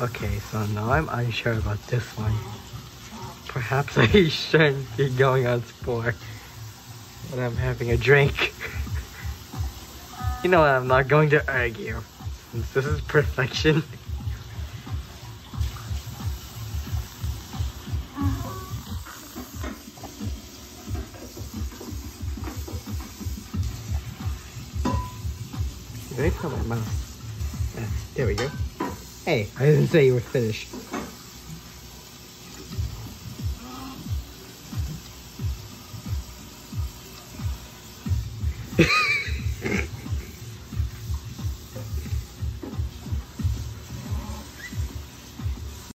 Okay, so now I'm unsure about this one. Perhaps I shouldn't be going on Spore when I'm having a drink. you know what, I'm not going to argue. Since this is perfection. Let me put my mouth. Yeah, there we go. Hey, I didn't say you were finished.